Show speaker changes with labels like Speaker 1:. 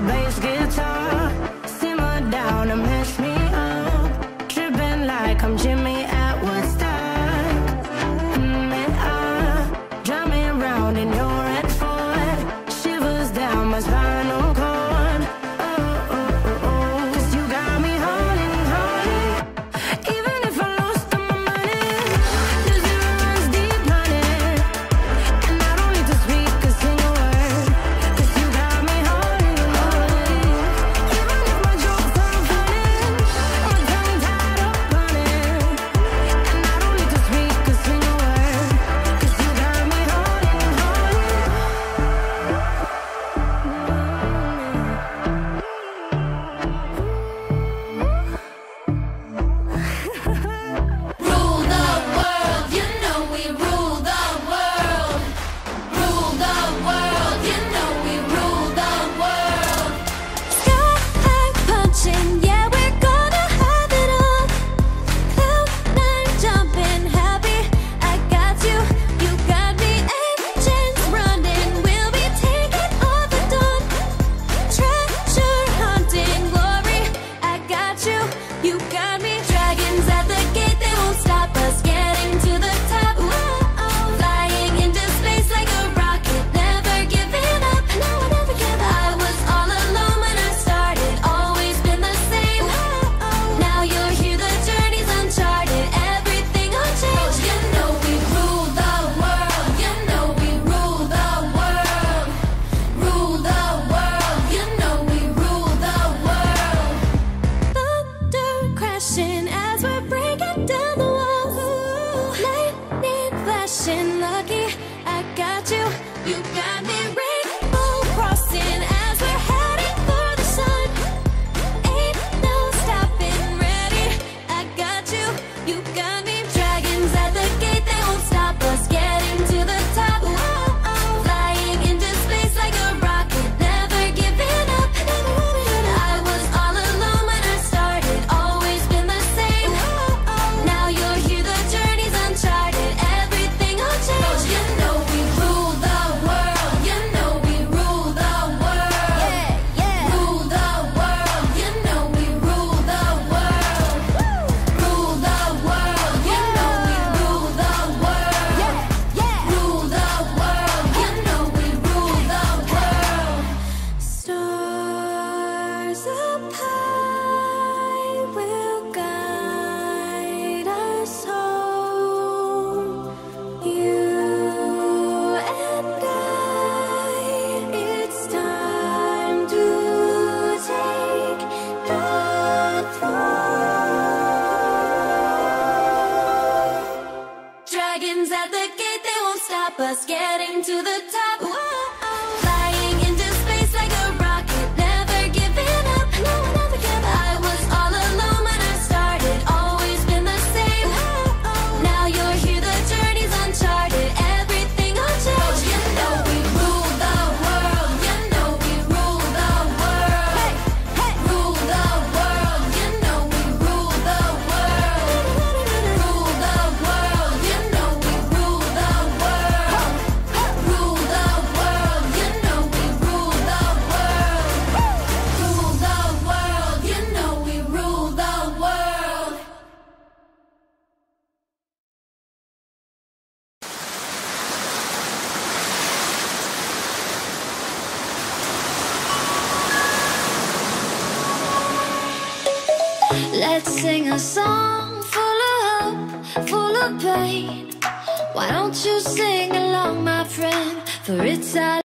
Speaker 1: bass guitar. flashing lucky. I got you, you got me. stop us getting to the top.
Speaker 2: Let's sing a song full of hope, full of pain. Why don't you sing along, my friend? For it's our